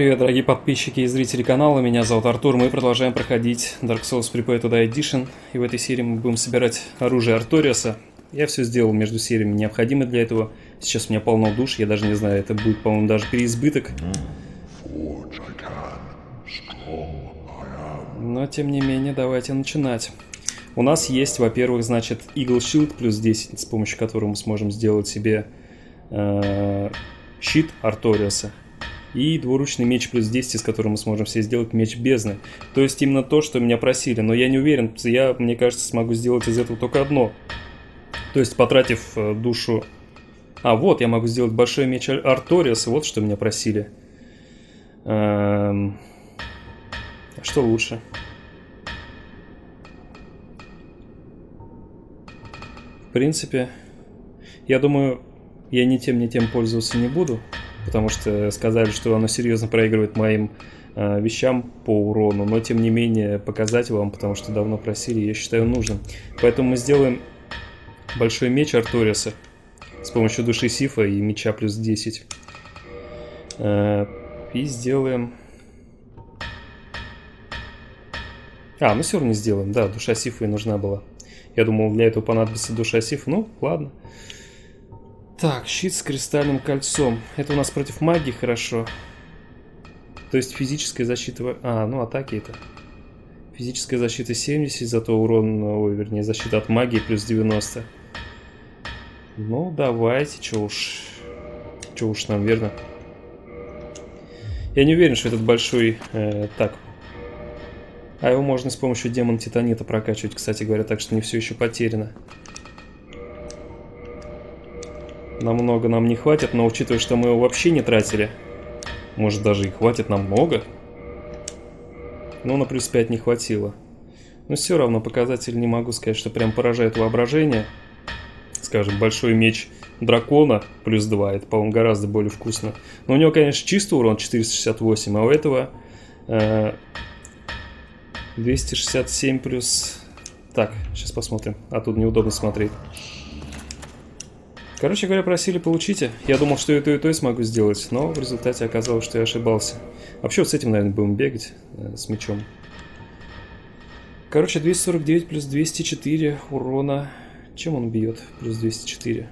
Привет, дорогие подписчики и зрители канала, меня зовут Артур, мы продолжаем проходить Dark Souls Prepare to Die Edition, и в этой серии мы будем собирать оружие Арториаса. Я все сделал между сериями необходимо для этого, сейчас у меня полно душ, я даже не знаю, это будет, по-моему, даже переизбыток. Но, тем не менее, давайте начинать. У нас есть, во-первых, значит, Eagle Shield плюс 10, с помощью которого мы сможем сделать себе э, щит Арториаса и двуручный меч плюс 10, с которым мы сможем все сделать меч бездны. То есть именно то, что меня просили, но я не уверен, я, мне кажется, смогу сделать из этого только одно. То есть потратив э, душу... А, вот, я могу сделать большой меч Арториас, вот что меня просили. Эм... А что лучше? В принципе, я думаю, я ни тем, ни тем пользоваться не буду потому что сказали, что оно серьезно проигрывает моим э, вещам по урону, но тем не менее показать вам, потому что давно просили, я считаю нужным. Поэтому мы сделаем большой меч Арториса с помощью души Сифа и меча плюс 10. Э, и сделаем... А, ну все равно сделаем, да, душа Сифа и нужна была. Я думал, для этого понадобится душа Сифа, ну ладно. Так, щит с кристальным кольцом. Это у нас против магии хорошо. То есть физическая защита... А, ну атаки это. Физическая защита 70, зато урон, ой, вернее, защита от магии плюс 90. Ну, давайте, чё уж... Чё уж нам, верно? Я не уверен, что этот большой... Э, так. А его можно с помощью демон титанита прокачивать, кстати говоря, так что не все еще потеряно. Намного нам не хватит, но учитывая, что мы его вообще не тратили, может даже и хватит намного. Но на плюс 5 не хватило. Но все равно показатель не могу сказать, что прям поражает воображение. Скажем, большой меч дракона плюс 2, это, по-моему, гораздо более вкусно. Но у него, конечно, чистый урон 468, а у этого э, 267 плюс... Так, сейчас посмотрим, а тут неудобно смотреть. Короче говоря, просили получите. Я думал, что и то, и то смогу сделать, но в результате оказалось, что я ошибался. Вообще вот с этим, наверное, будем бегать, э, с мечом. Короче, 249 плюс 204 урона. Чем он бьет? Плюс 204.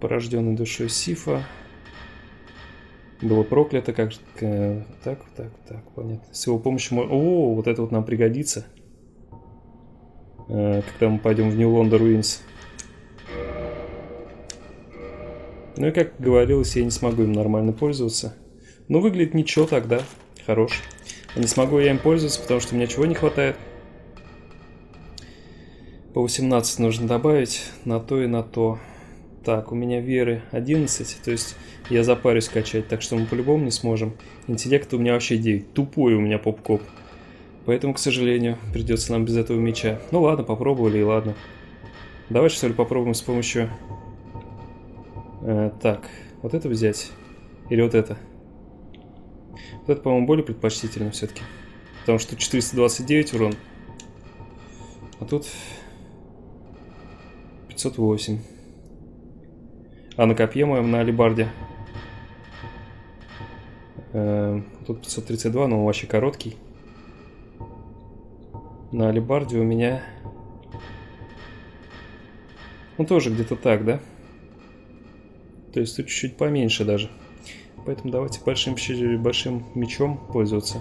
Порожденный душой Сифа. Было проклято, как... Э, так, так, так, понятно. С его помощью... О, вот это вот нам пригодится. Э, когда мы пойдем в Нью-Лондон Руинс. Ну и как говорилось, я не смогу им нормально пользоваться. Но выглядит ничего тогда. Хорош. А не смогу я им пользоваться, потому что у меня чего не хватает. По 18 нужно добавить на то и на то. Так, у меня веры 11, то есть я запарюсь качать, так что мы по-любому не сможем. Интеллект у меня вообще 9, тупой у меня поп-коп. Поэтому, к сожалению, придется нам без этого меча. Ну ладно, попробовали и ладно. Давайте что ли попробуем с помощью Э, так, вот это взять. Или вот это. Вот это, по-моему, более предпочтительно все-таки. Потому что тут 429 урон. А тут 508. А на копье моем, на алибарде. Э, тут 532, но он вообще короткий. На алибарде у меня... Ну, тоже где-то так, да? Да. То есть тут чуть-чуть поменьше даже. Поэтому давайте большим, большим мечом пользоваться.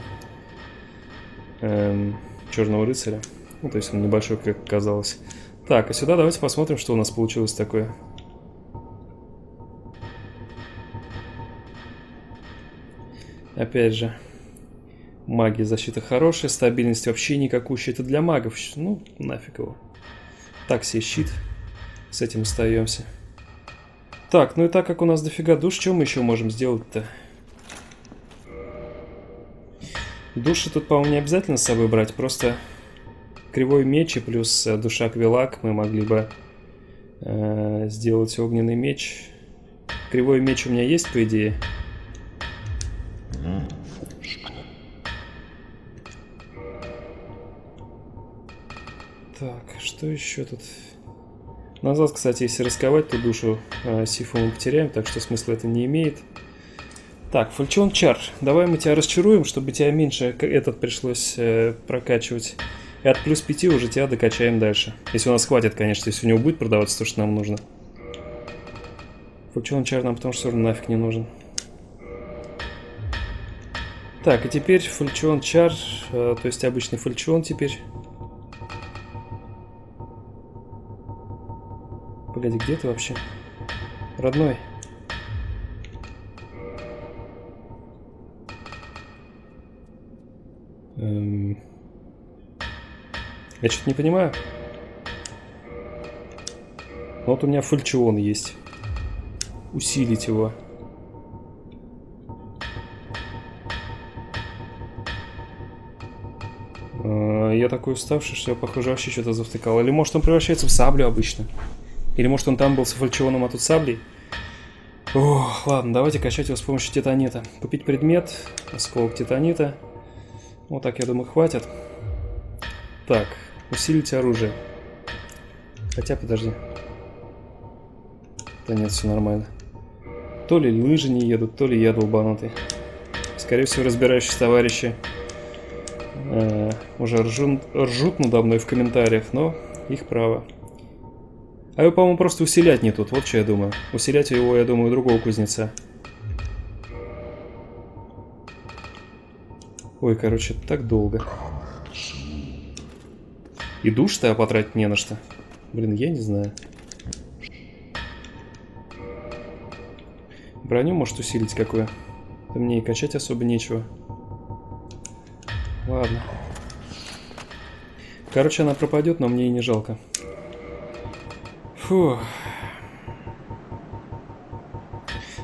Эм, черного рыцаря. Ну, то есть он небольшой, как казалось. Так, а сюда давайте посмотрим, что у нас получилось такое. Опять же, магия защита хорошая, стабильность вообще никакущая. Это для магов. Ну, нафиг его. Так себе щит. С этим остаемся. Так, ну и так как у нас дофига душ, что мы еще можем сделать-то? Души тут, по-моему, не обязательно с собой брать, просто кривой меч и плюс э, душа Квилак мы могли бы э, сделать огненный меч. Кривой меч у меня есть, по идее. Так, что еще тут? Назад, кстати, если расковать, то душу э, Сифу мы потеряем, так что смысла это не имеет. Так, Фальчон Чар. Давай мы тебя расчаруем, чтобы тебя меньше этот пришлось э, прокачивать. И от плюс 5 уже тебя докачаем дальше. Если у нас хватит, конечно, если у него будет продаваться то, что нам нужно. Фальчон Чар нам потому что все равно нафиг не нужен. Так, и теперь фальчон чар, э, то есть обычный фальчон теперь. Погоди, где ты вообще? Родной. Эм... Я что-то не понимаю. Вот у меня фальчион есть. Усилить его. Э, я такой уставший, что я, похоже, вообще что-то завтыкал. Или может он превращается в саблю обычно. Или может он там был с фальчионом, а тут саблей. Ох, ладно, давайте качать его с помощью титанита. Купить предмет, осколок титанита. Вот так, я думаю, хватит. Так, усилить оружие. Хотя, подожди. Да нет, все нормально. То ли лыжи не едут, то ли я долбанутый. Скорее всего, разбирающиеся товарищи э, уже ржут, ржут надо мной в комментариях, но их право. А его, по-моему, просто усилять не тут, вот что я думаю. Усилять его, я думаю, другого кузнеца. Ой, короче, так долго. И душ-то потратить не на что. Блин, я не знаю. Броню может усилить какую? Да мне и качать особо нечего. Ладно. Короче, она пропадет, но мне и не жалко. Фу.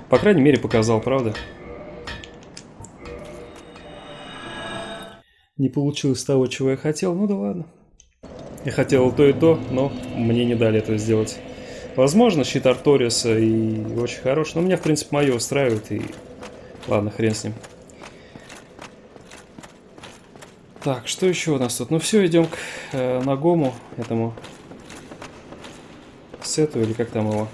По крайней мере, показал, правда? Не получилось того, чего я хотел, ну да ладно. Я хотел то и то, но мне не дали этого сделать. Возможно, щит Арториуса и очень хорош, но меня, в принципе, мое устраивает, и ладно, хрен с ним. Так, что еще у нас тут? Ну все, идем к э, Нагому, этому сету, или как там его.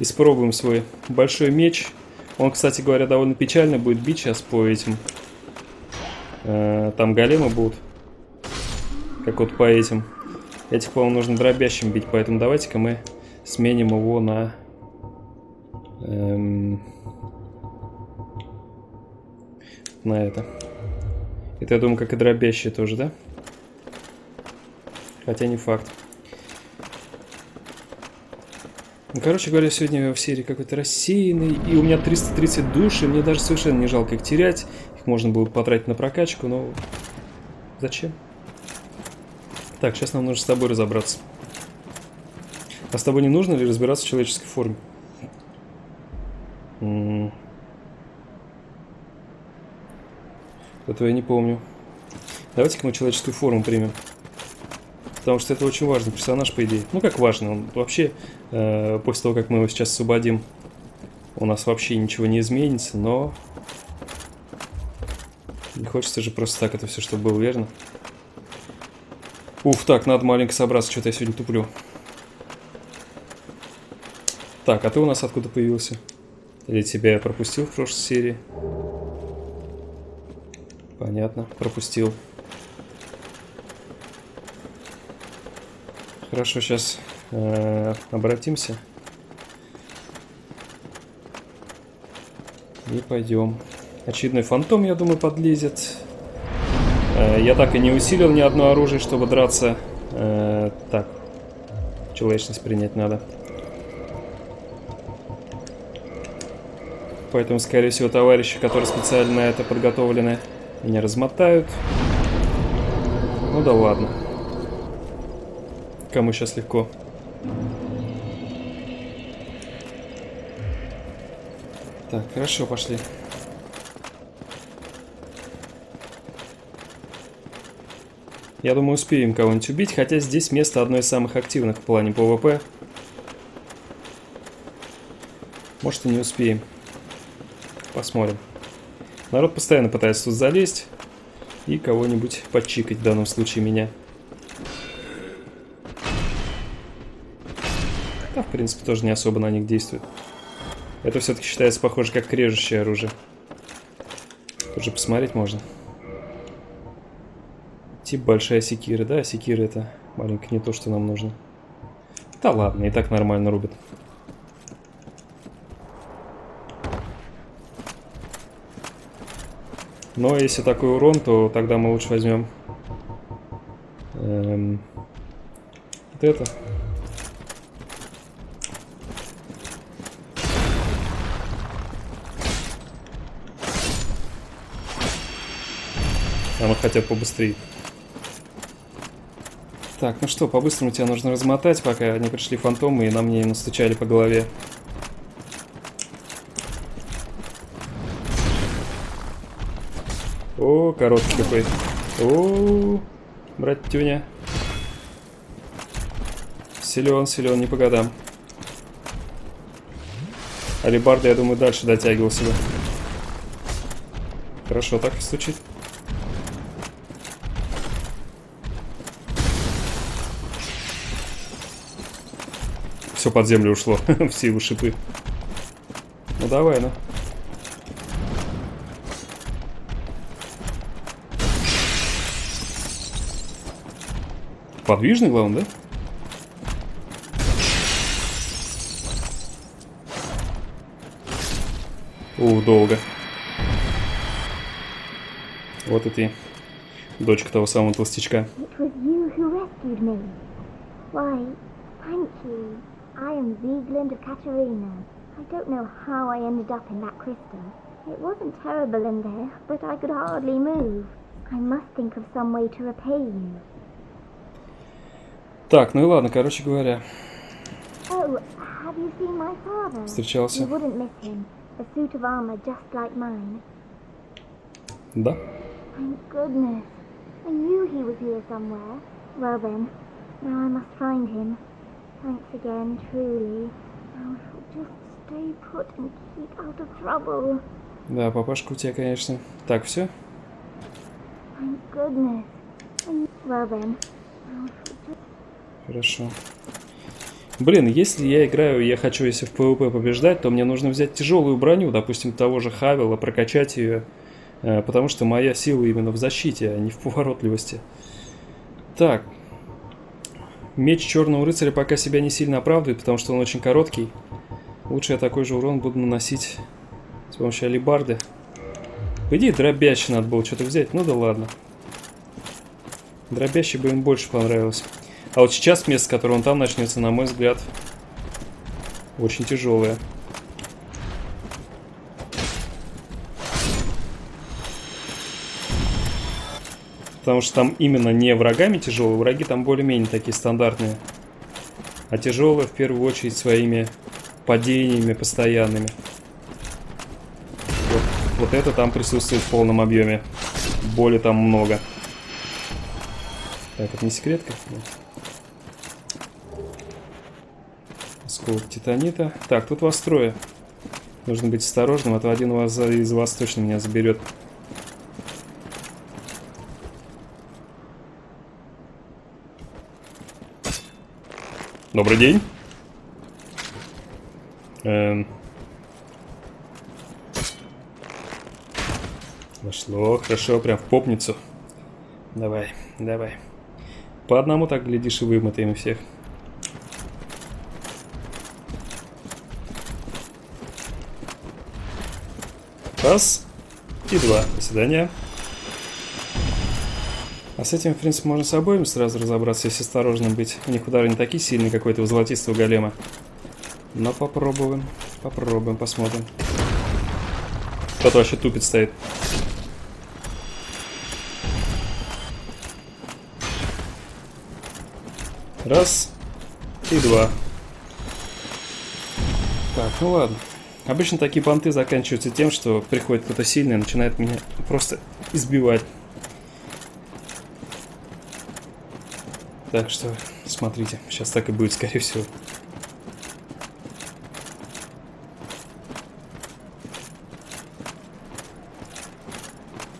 Испробуем свой большой меч. Он, кстати говоря, довольно печально будет бить сейчас по этим. Э, там големы будут. Как вот по этим. Этих, по-моему, нужно дробящим бить, поэтому давайте-ка мы сменим его на... Эм, на это. Это, я думаю, как и дробящие тоже, да? Хотя не факт. Ну, короче говоря, сегодня в серии какой-то рассеянный, и у меня 330 душ, и мне даже совершенно не жалко их терять. Их можно было потратить на прокачку, но зачем? Так, сейчас нам нужно с тобой разобраться. А с тобой не нужно ли разбираться в человеческой форме? М -м Этого я не помню. Давайте-ка мы человеческую форму примем. Потому что это очень важный персонаж, по идее. Ну, как важный, он вообще, э, после того, как мы его сейчас освободим, у нас вообще ничего не изменится, но... Не хочется же просто так это все, чтобы было верно. Уф, так, надо маленько собраться, что-то я сегодня туплю. Так, а ты у нас откуда появился? Или тебя я пропустил в прошлой серии? Понятно, пропустил. Хорошо, сейчас э, обратимся. И пойдем. Очередной фантом, я думаю, подлезет. Э, я так и не усилил ни одно оружие, чтобы драться. Э, так, человечность принять надо. Поэтому, скорее всего, товарищи, которые специально на это подготовлены, меня размотают. Ну да ладно. Кому сейчас легко. Так, хорошо, пошли. Я думаю, успеем кого-нибудь убить, хотя здесь место одно из самых активных в плане ПВП. Может и не успеем. Посмотрим. Народ постоянно пытается тут залезть и кого-нибудь подчикать, в данном случае меня. Принципе, тоже не особо на них действует. Это все-таки считается похоже как режущее оружие. Тоже посмотреть можно. Тип большая секира. Да, секира это маленькая не то, что нам нужно. Да ладно, и так нормально рубит. Но если такой урон, то тогда мы лучше возьмем эм, вот это. Оно хотя бы побыстрее. Так, ну что, по-быстрому тебя нужно размотать, пока не пришли фантомы и нам не настучали по голове. О, короткий какой. О, братюня. Силен, силен, не по годам. Алибарда, я думаю, дальше дотягивался бы. Хорошо, так и стучит. Все под землю ушло. Все его шипы. Ну давай, ну. Подвижный, главное, да? Ух, долго. Вот и ты. Дочка того самого толстячка. Thank you. I am Vieglind of Katerina. I don't know how I ended up in that crystal. It wasn't terrible in there, but I could hardly move. I must think of some way to repay you. Так, ну и ладно, короче говоря. Oh, have you seen my father? Встречался. You wouldn't miss him. A suit of armor just like mine. Да. Thank goodness. I knew he was here somewhere. Well then, now I must find him. Thanks again, truly. Now just stay put and keep out of trouble. Да, папашка у тебя, конечно. Так, все? Thank goodness. Well then. Хорошо. Блин, если я играю, я хочу, если в PvP побеждать, то мне нужно взять тяжелую броню, допустим, того же Хавела, прокачать ее, э, потому что моя сила именно в защите, а не в поворотливости. Так, Меч Черного Рыцаря пока себя не сильно оправдывает, потому что он очень короткий. Лучше я такой же урон буду наносить с помощью алибарды. По идее, дробящий надо было что-то взять. Ну да ладно. Дробящий бы им больше понравилось. А вот сейчас место, которое он там начнется, на мой взгляд, очень тяжелое. Потому что там именно не врагами тяжелые, враги там более-менее такие стандартные. А тяжелые в первую очередь своими падениями постоянными. Вот, вот это там присутствует в полном объеме. Боли там много. Так, это не секретка? Осколок титанита. Так, тут вас трое. Нужно быть осторожным, а то один из вас точно меня заберет. Добрый день. Эм. Вошло, хорошо, прям в попницу. Давай, давай. По одному так, глядишь, и вымотаем всех. Раз и два. До свидания. А с этим, в принципе, можно с обоим сразу разобраться, если осторожным быть. У них удары не такие сильные, как у этого золотистого голема. Но попробуем. Попробуем, посмотрим. Кто-то вообще тупит стоит. Раз. И два. Так, ну ладно. Обычно такие понты заканчиваются тем, что приходит кто-то сильный и начинает меня просто избивать. Так что смотрите, сейчас так и будет, скорее всего.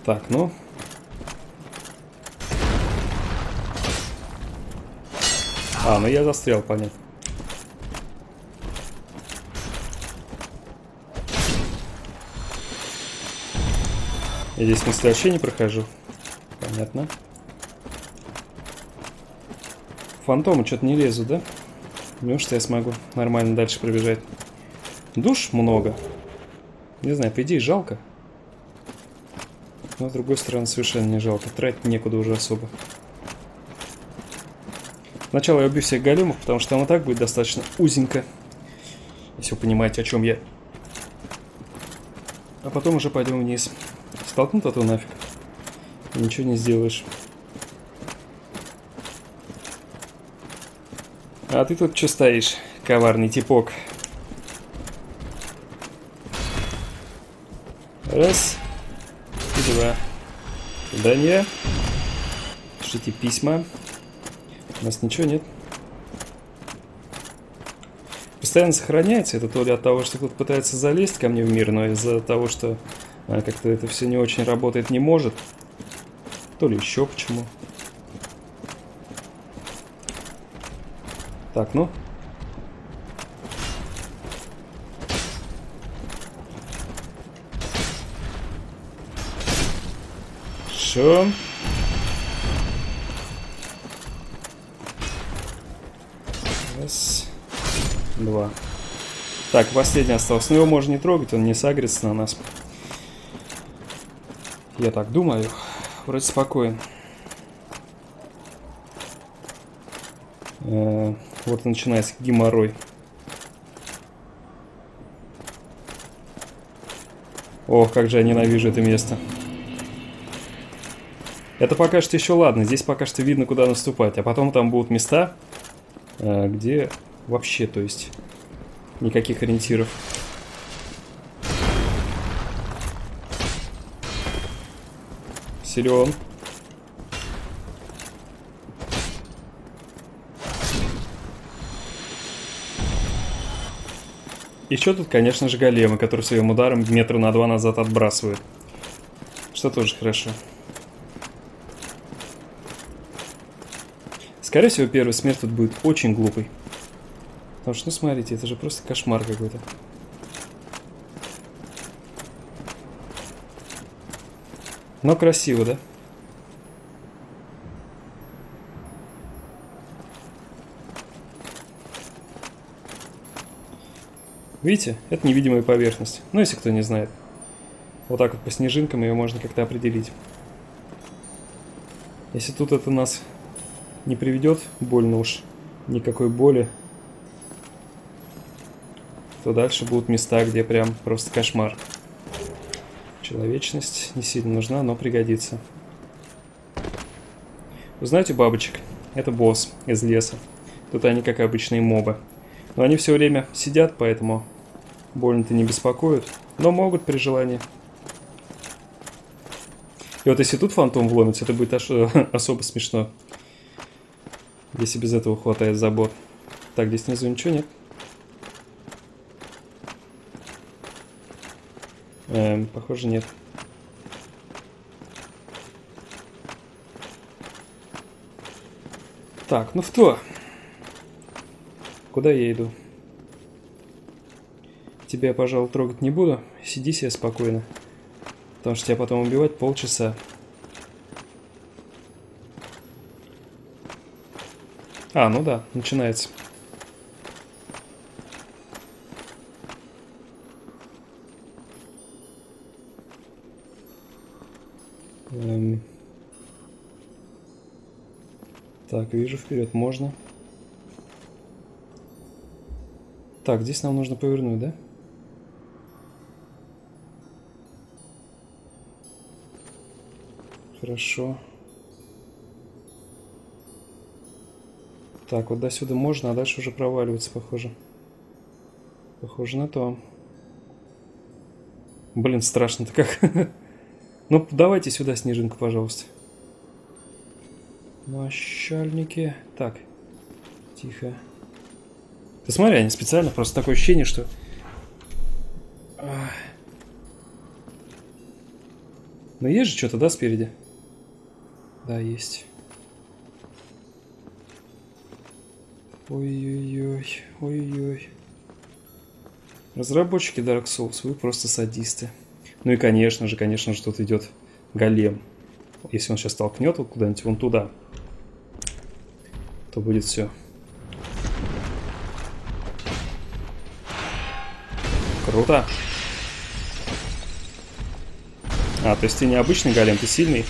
Так, ну. А, ну я застрял, понятно. Я здесь мысли вообще не прохожу. Понятно. Фантомы что-то не лезут, да? Неужто я смогу нормально дальше пробежать? Душ много. Не знаю, по идее жалко. Но с другой стороны совершенно не жалко. Тратить некуда уже особо. Сначала я убью всех големов, потому что и так будет достаточно узенько. Если вы понимаете, о чем я. А потом уже пойдем вниз. Столкнут, а то нафиг. Ничего не сделаешь. А ты тут что стоишь, коварный типок? Раз. И два. Да не. Пишите письма. У нас ничего нет. Постоянно сохраняется это то ли от того, что кто-то пытается залезть ко мне в мир, но из-за того, что а, как-то это все не очень работает, не может. То ли еще почему. Так, ну. Хорошо. Раз. Два. Так, последний остался. Но его можно не трогать, он не сагрится на нас. Я так думаю. Вроде спокоен. Э -э вот начинается геморрой. Ох, как же я ненавижу это место. Это пока что еще ладно, здесь пока что видно, куда наступать. А потом там будут места, э, где вообще, то есть, никаких ориентиров. Силен. Еще тут, конечно же, големы, которые своим ударом метра на два назад отбрасывают. Что тоже хорошо. Скорее всего, первый смерть тут будет очень глупый. Потому что, ну смотрите, это же просто кошмар какой-то. Но красиво, да? Видите, это невидимая поверхность. Ну, если кто не знает. Вот так вот по снежинкам ее можно как-то определить. Если тут это нас не приведет больно уж никакой боли, то дальше будут места, где прям просто кошмар. Человечность не сильно нужна, но пригодится. Вы знаете бабочек? Это босс из леса. Тут они как обычные мобы. Но они все время сидят, поэтому больно-то не беспокоят. Но могут при желании. И вот если тут фантом вломится, это будет аж, особо смешно. Если без этого хватает забор. Так, здесь внизу ничего нет. Эм, похоже, нет. Так, ну в то. Куда я иду? Тебя пожалуй, трогать не буду. Сиди себе спокойно. Потому что тебя потом убивать полчаса. А, ну да, начинается. Эм... Так, вижу, вперед можно. Так, здесь нам нужно повернуть, да? Хорошо. Так, вот до сюда можно, а дальше уже проваливаться, похоже. Похоже на то. Блин, страшно-то как. ну, давайте сюда снежинку, пожалуйста. Мощальники. Так, тихо. Ты смотри, они специально, просто такое ощущение, что... Но есть же что-то, да, спереди? Да, есть. Ой-ой-ой, ой-ой. Разработчики Dark Souls, вы просто садисты. Ну и конечно же, конечно же, тут идет голем. Если он сейчас толкнет вот куда-нибудь вон туда, то будет все. Круто. А, то есть ты не обычный голем, ты сильный.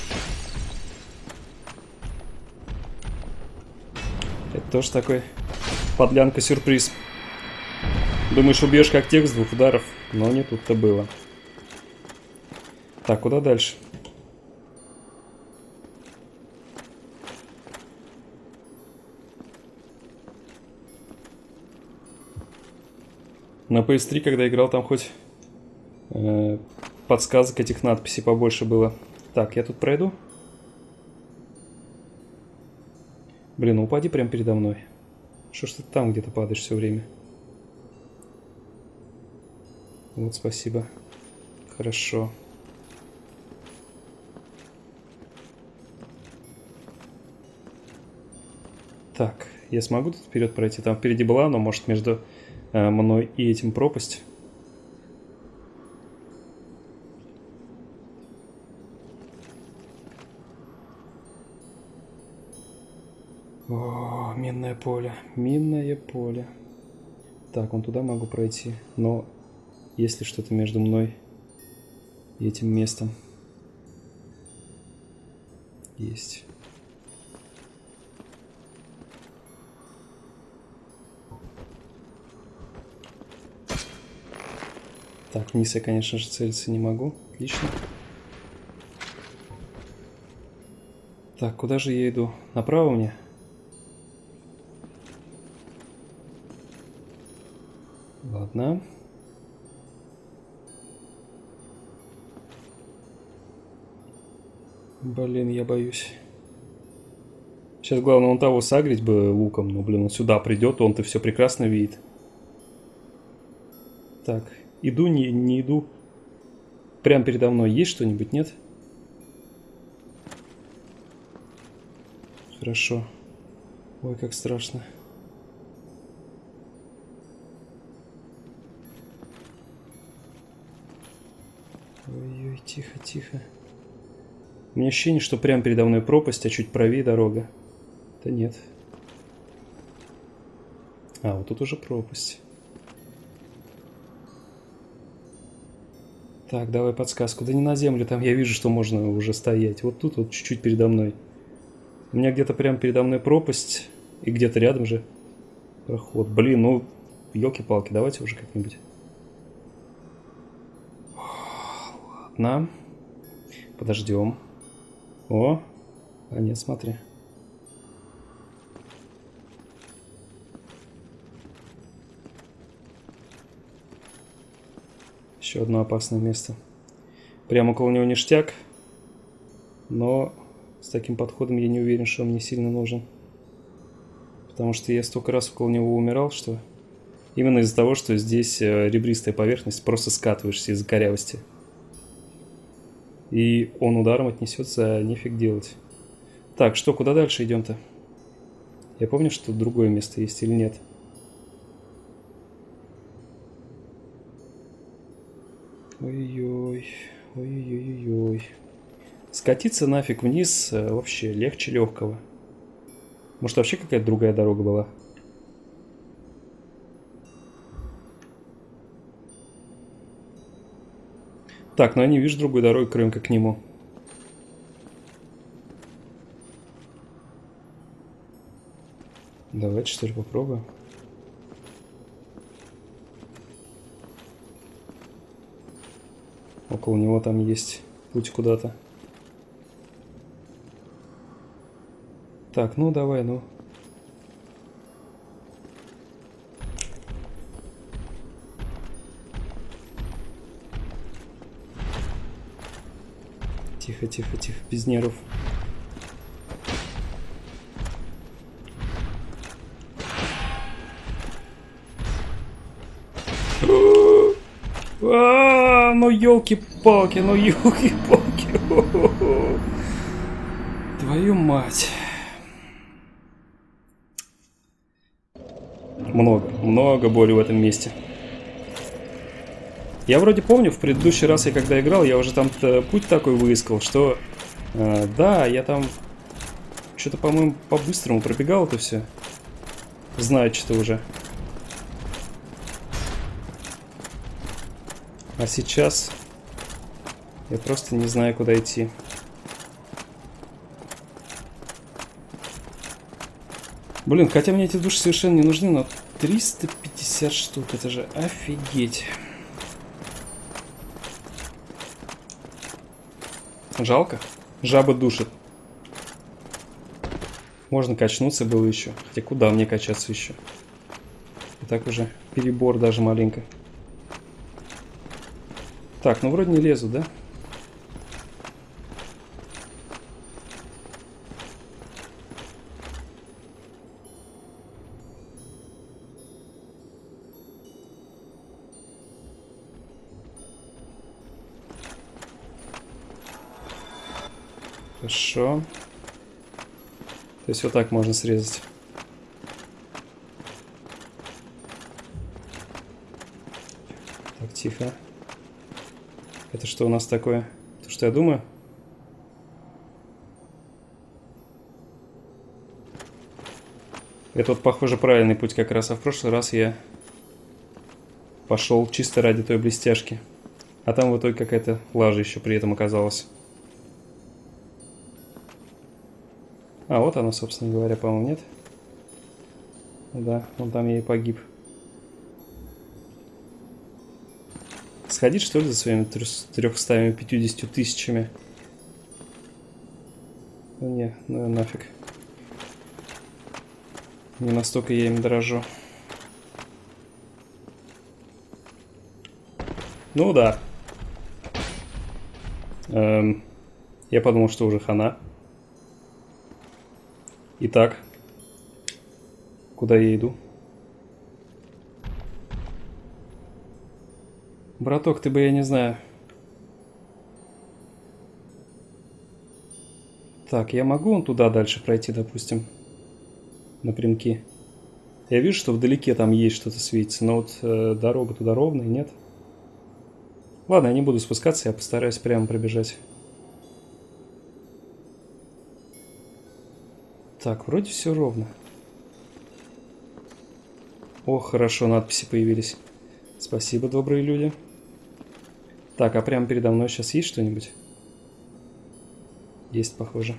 Тоже такой подлянка-сюрприз. Думаешь, убьешь как тех с двух ударов, но не тут-то было. Так, куда дальше? На PS3, когда играл, там хоть э, подсказок этих надписей побольше было. Так, я тут пройду. Блин, ну упади прямо передо мной. Что ж ты там где-то падаешь все время? Вот, спасибо. Хорошо. Так, я смогу тут вперед пройти? Там впереди была, но может между э, мной и этим пропасть. Минное поле, минное поле. Так, он туда могу пройти, но есть ли что-то между мной и этим местом? Есть. Так, вниз я, конечно же, целиться не могу. Отлично. Так, куда же я иду? Направо мне? Ладно. Блин, я боюсь. Сейчас главное он того сагрить бы луком, но, блин, он сюда придет, он-то все прекрасно видит. Так, Иду, не, не иду. Прям передо мной есть что-нибудь, нет? Хорошо. Ой, как страшно. Ой-ой, тихо, тихо. У меня ощущение, что прям передо мной пропасть, а чуть правее дорога. Да нет. А, вот тут уже пропасть. Так, давай подсказку. Да не на землю, там я вижу, что можно уже стоять. Вот тут вот чуть-чуть передо мной. У меня где-то прям передо мной пропасть. И где-то рядом же проход. Блин, ну, елки-палки, давайте уже как-нибудь. Ладно. Подождем. О, а нет, смотри. Еще одно опасное место. Прямо около него ништяк. Но с таким подходом я не уверен, что он мне сильно нужен. Потому что я столько раз около него умирал, что... Именно из-за того, что здесь э, ребристая поверхность, просто скатываешься из-за корявости. И он ударом отнесется, нефиг делать. Так, что, куда дальше идем-то? Я помню, что другое место есть или нет? Нет. Ой-ой, ой-ой-ой. Скатиться нафиг вниз э, вообще легче легкого. Может вообще какая-то другая дорога была? Так, но я не вижу другой дороги, кроме как к нему. Давайте что ли попробуем. Около него там есть путь куда-то. Так, ну давай, ну. Тихо, тихо, тихо, без нервов. ну елки-палки, ну елки-палки. Твою мать. Много, много боли в этом месте. Я вроде помню, в предыдущий раз я когда играл, я уже там путь такой выискал, что... Э, да, я там что-то, по-моему, по-быстрому пробегал это все. Знаю что-то уже. А сейчас я просто не знаю, куда идти. Блин, хотя мне эти души совершенно не нужны, но 350 штук, это же офигеть. Жалко. Жаба душит. Можно качнуться было еще. Хотя куда мне качаться еще? И так уже перебор даже маленько. Так, ну вроде не лезу, да? Хорошо. То есть вот так можно срезать. Так, тихо. Это что у нас такое? То, что я думаю? Это вот, похоже, правильный путь как раз. А в прошлый раз я пошел чисто ради той блестяшки. А там в итоге какая-то лажа еще при этом оказалась. А, вот она, собственно говоря, по-моему, нет? Да, он там я и погиб. Сходить, что ли, за своими 350 тысячами? Ну, не, ну нафиг. Не настолько я им дорожу. Ну да. Эм, я подумал, что уже хана. Итак, куда я иду? Браток, ты бы, я не знаю. Так, я могу он туда дальше пройти, допустим, напрямки. Я вижу, что вдалеке там есть что-то светится, но вот э, дорога туда ровная, нет? Ладно, я не буду спускаться, я постараюсь прямо пробежать. Так, вроде все ровно. О, хорошо, надписи появились. Спасибо, добрые люди. Так, а прямо передо мной сейчас есть что-нибудь? Есть, похоже.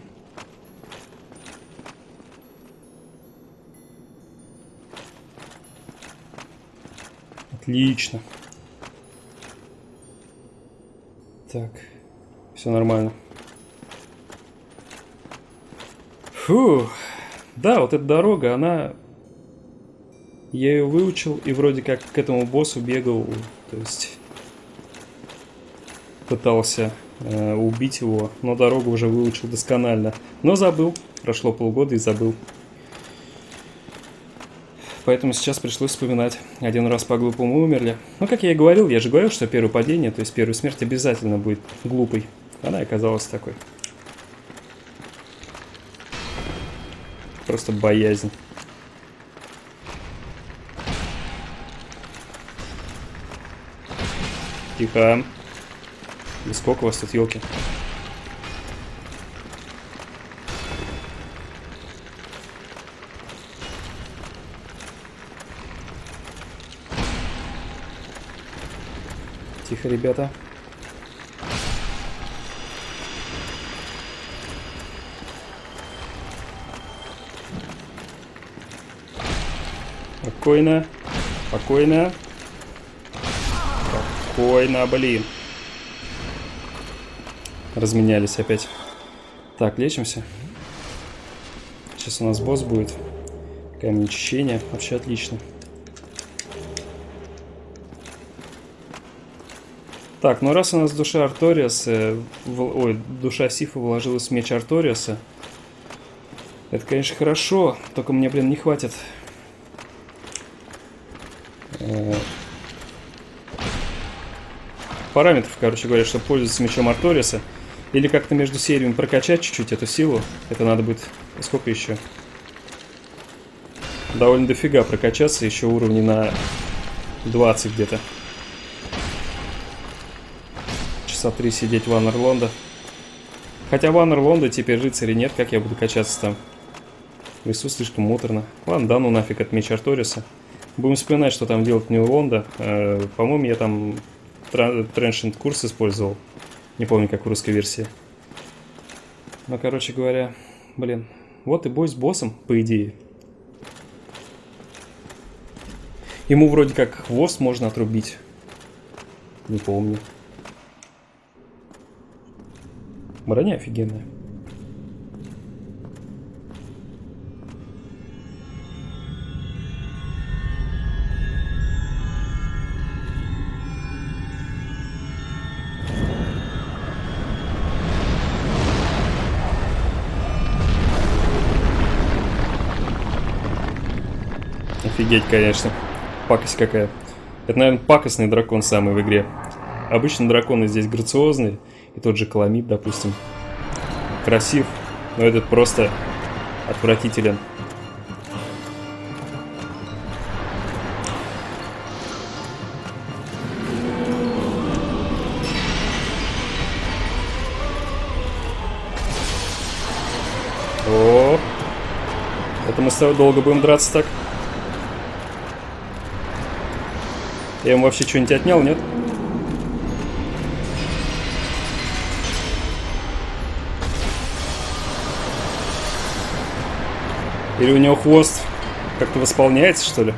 Отлично. Так, все нормально. Фу. Да, вот эта дорога, она... Я ее выучил и вроде как к этому боссу бегал, то есть пытался э, убить его, но дорогу уже выучил досконально. Но забыл, прошло полгода и забыл. Поэтому сейчас пришлось вспоминать. Один раз по-глупому умерли. Ну, как я и говорил, я же говорил, что первое падение, то есть первая смерть обязательно будет глупой. Она оказалась такой. Просто боязнь. Тихо. И сколько у вас тут елки? Тихо, ребята. Спокойно. Спокойно. Спокойно, блин. Разменялись опять. Так, лечимся. Сейчас у нас босс будет. Камень очищения. Вообще отлично. Так, ну раз у нас душа Арториаса, в, ой, душа Сифа вложилась в меч Арториаса, это, конечно, хорошо, только мне, блин, не хватит параметров, короче говоря, чтобы пользоваться мечом Арториса. Или как-то между сериями прокачать чуть-чуть эту силу. Это надо будет... Сколько еще? Довольно дофига прокачаться. Еще уровни на 20 где-то. часа три сидеть в Аннерлонда. Хотя в Аннерлонда теперь рыцарей нет, как я буду качаться там. В лесу слишком муторно. Ладно, да ну нафиг от меч Арториса. Будем вспоминать, что там делать Нью Лонда. Э, По-моему, я там Треншент курс использовал. Не помню, как в русской версии. Ну, короче говоря, блин. Вот и бой с боссом, по идее. Ему вроде как хвост можно отрубить. Не помню. Броня офигенная. Офигеть, конечно. Пакость какая. Это, наверное, пакостный дракон самый в игре. Обычно драконы здесь грациозные. И тот же Каламид, допустим. Красив. Но этот просто отвратителен. О, это мы с тобой долго будем драться так? Я ему вообще что-нибудь отнял, нет? Или у него хвост как-то восполняется, что ли?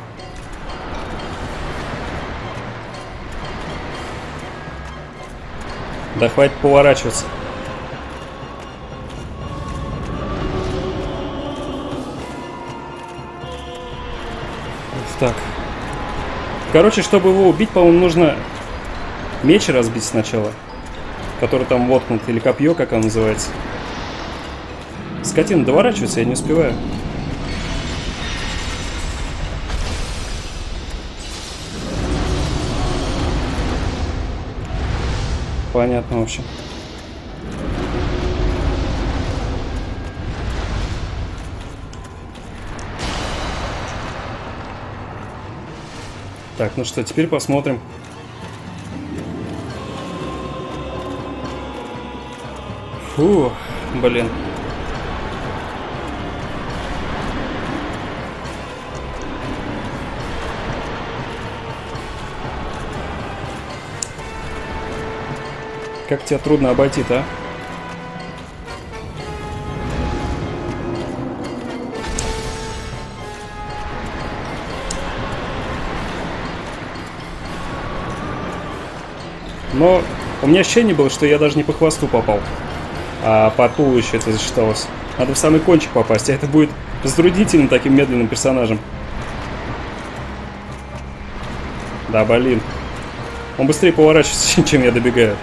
Да хватит поворачиваться. Так. Короче, чтобы его убить, по-моему, нужно меч разбить сначала. Который там воткнут. Или копье, как оно называется. Скотина доворачивается, я не успеваю. Понятно, в общем. Так, ну что, теперь посмотрим. Фу, блин. Как тебя трудно обойти-то, а? Но у меня ощущение было, что я даже не по хвосту попал, а по туловищу это засчиталось. Надо в самый кончик попасть, а это будет затруднительным таким медленным персонажем. Да, блин. Он быстрее поворачивается, чем я добегаю.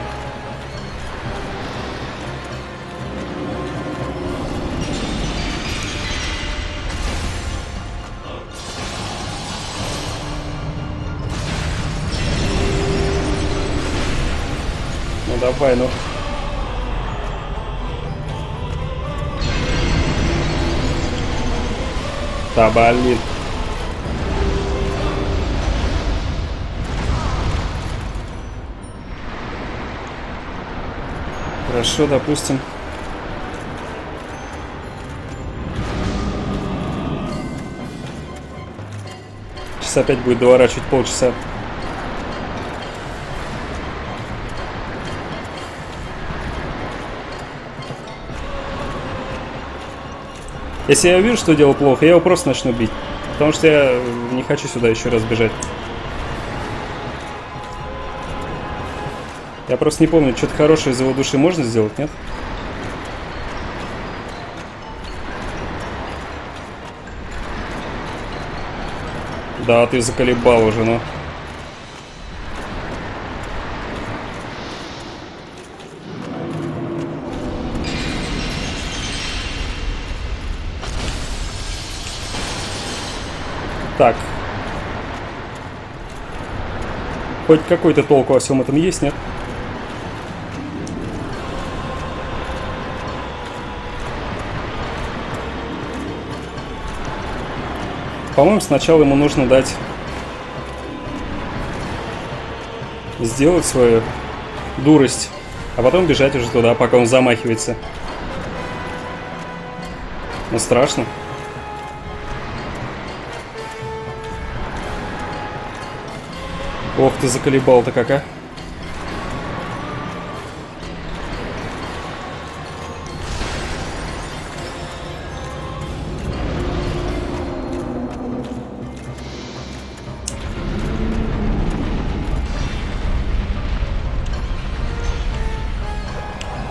Давай, ну. Да, блин. Хорошо, допустим. Сейчас опять будет доворачивать полчаса. Если я увижу, что делал плохо, я его просто начну бить. Потому что я не хочу сюда еще раз бежать. Я просто не помню, что-то хорошее из его души можно сделать, нет? Да, ты заколебал уже, ну. Хоть какой-то толк во всем этом есть, нет? По-моему, сначала ему нужно дать сделать свою дурость А потом бежать уже туда, пока он замахивается. Ну, страшно. Ох ты, заколебал-то как, а.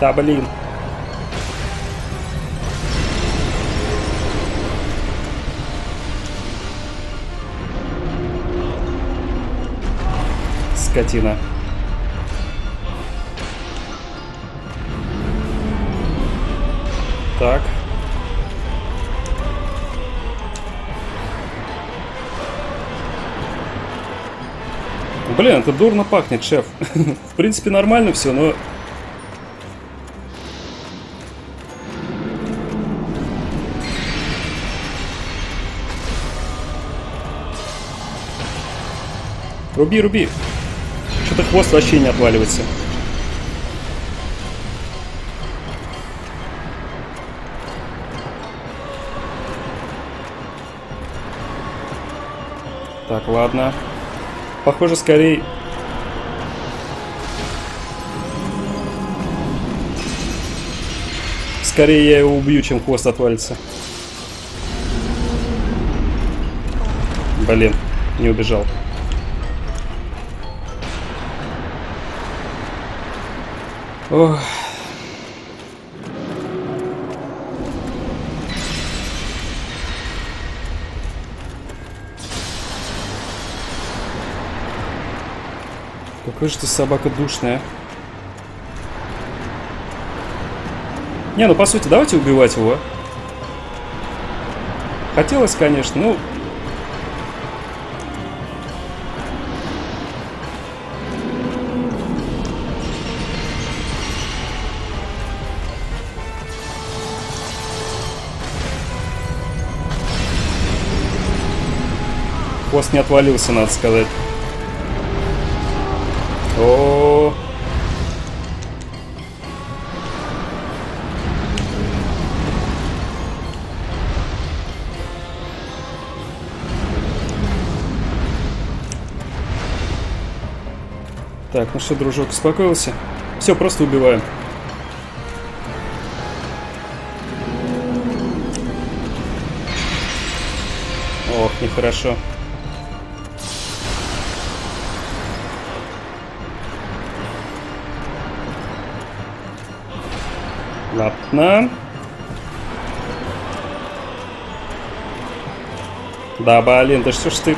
Да, блин. Скотина. Так. Блин, это дурно пахнет, шеф. В принципе, нормально все, но Руби, руби. Что-то хвост вообще не отваливается. Так, ладно. Похоже, скорее... Скорее я его убью, чем хвост отвалится. Блин, не убежал. Ох. Какой же ты собака душная. Не, ну по сути, давайте убивать его. Хотелось, конечно, ну, Хвост не отвалился, надо сказать. О, -о, -о. Так, ну что, дружок, успокоился? Все, просто убиваем. Ох, нехорошо. Ладно. Да, блин, да что ж ты...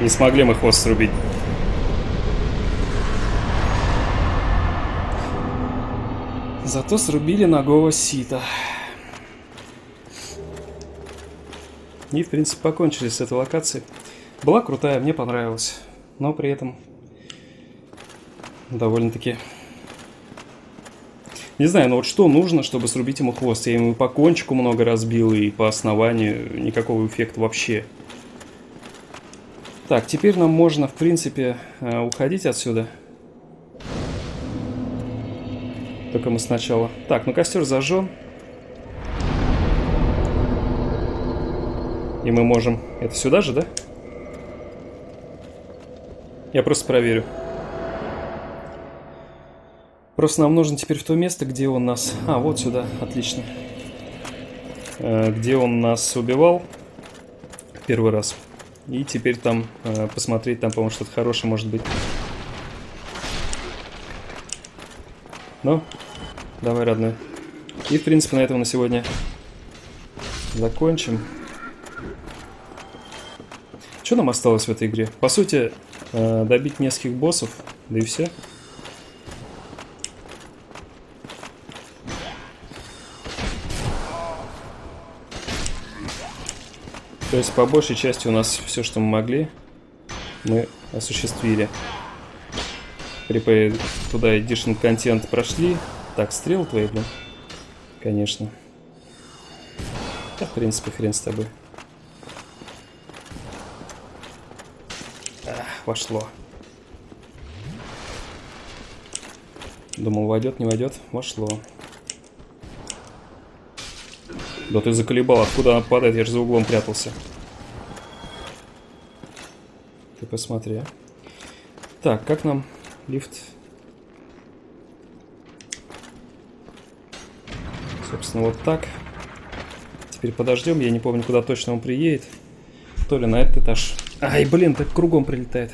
Не смогли мы хвост срубить. Зато срубили ногого сита. И, в принципе, покончили с этой локацией. Была крутая, мне понравилась. Но при этом довольно-таки... Не знаю, но вот что нужно, чтобы срубить ему хвост? Я ему по кончику много разбил, и по основанию никакого эффекта вообще. Так, теперь нам можно, в принципе, э, уходить отсюда. Только мы сначала... Так, ну костер зажжен. И мы можем... Это сюда же, да? Я просто проверю. Просто нам нужно теперь в то место, где он нас... А, вот сюда, отлично. Э, где он нас убивал первый раз. И теперь там э, посмотреть, там, по-моему, что-то хорошее может быть. Ну, давай, родной. И, в принципе, на этом на сегодня закончим. Что нам осталось в этой игре? По сути, добить нескольких боссов, да и все. То есть по большей части у нас все, что мы могли, мы осуществили. Припей туда Edition контент прошли. Так, стрел твои, блин. Конечно. Да, в принципе, хрен с тобой. Вошло. Думал, войдет, не войдет. Вошло. Да ты заколебал, откуда она падает? Я же за углом прятался. Ты посмотри. А. Так, как нам лифт? Собственно, вот так. Теперь подождем. Я не помню, куда точно он приедет. То ли на этот этаж. Ай, блин, так кругом прилетает.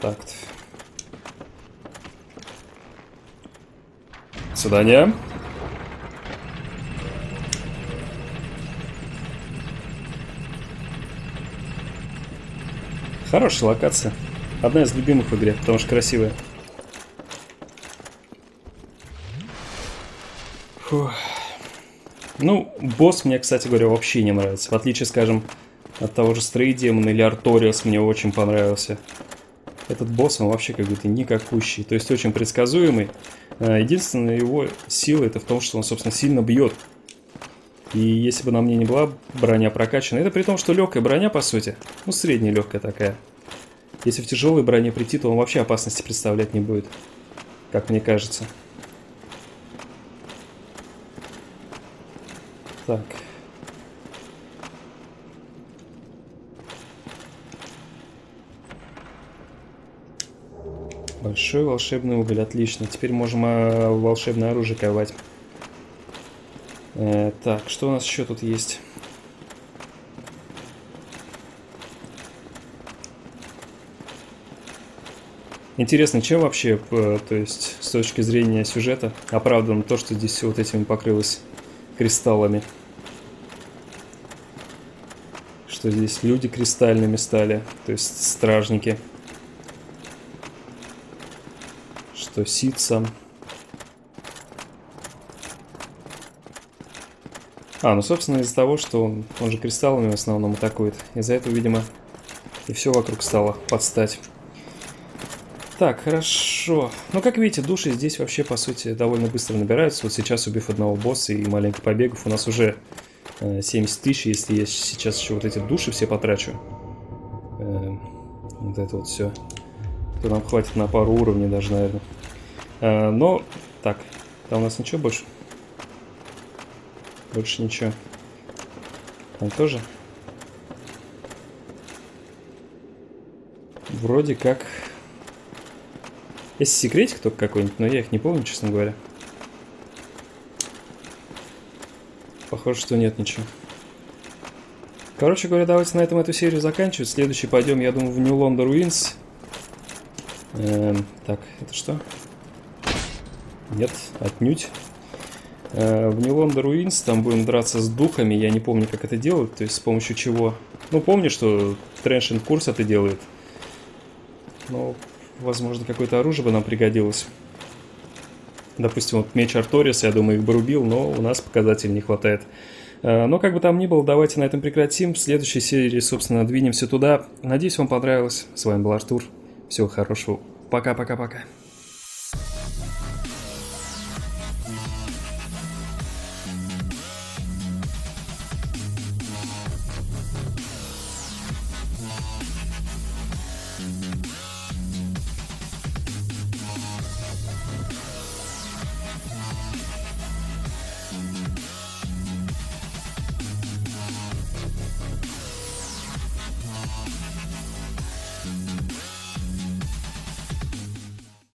Так. -то. Хорошая локация. Одна из любимых в игре, потому что красивая. Фух. Ну, босс мне, кстати говоря, вообще не нравится. В отличие, скажем, от того же Стрей Демона или Арториус мне очень понравился. Этот босс, он вообще как будто никакущий. То есть очень предсказуемый. А, единственная его сила это в том, что он, собственно, сильно бьет. И если бы на мне не была броня прокачана, это при том, что легкая броня, по сути, ну, средняя легкая такая. Если в тяжелой броне прийти, то он вообще опасности представлять не будет, как мне кажется. Так. Большой волшебный уголь, отлично. Теперь можем э, волшебное оружие ковать. Э, так, что у нас еще тут есть? Интересно, чем вообще, то есть, с точки зрения сюжета, оправдано то, что здесь все вот этим покрылось кристаллами? Что здесь люди кристальными стали, то есть стражники. что Сид сам. А, ну, собственно, из-за того, что он, он же кристаллами в основном атакует. Из-за этого, видимо, и все вокруг стало подстать. Так, хорошо. Ну, как видите, души здесь вообще, по сути, довольно быстро набираются. Вот сейчас, убив одного босса и маленьких побегов, у нас уже 70 тысяч. Если я сейчас еще вот эти души все потрачу. Э, вот это вот все. То нам хватит на пару уровней даже, наверное. Э, но, так, там у нас ничего больше? Больше ничего. Там тоже? Вроде как... Есть секретик только какой-нибудь, но я их не помню, честно говоря. Похоже, что нет ничего. Короче говоря, давайте на этом эту серию заканчивать. Следующий пойдем, я думаю, в New London Ruins. Эм, так, это что? Нет, отнюдь. Э, в Нилонда Руинс там будем драться с духами, я не помню, как это делают, то есть с помощью чего. Ну, помню, что Треншин курс это делает. Но, возможно, какое-то оружие бы нам пригодилось. Допустим, вот меч Арторис, я думаю, их бы рубил, но у нас показателей не хватает. Э, но как бы там ни было, давайте на этом прекратим. В следующей серии, собственно, двинемся туда. Надеюсь, вам понравилось. С вами был Артур. Всего хорошего. Пока-пока-пока.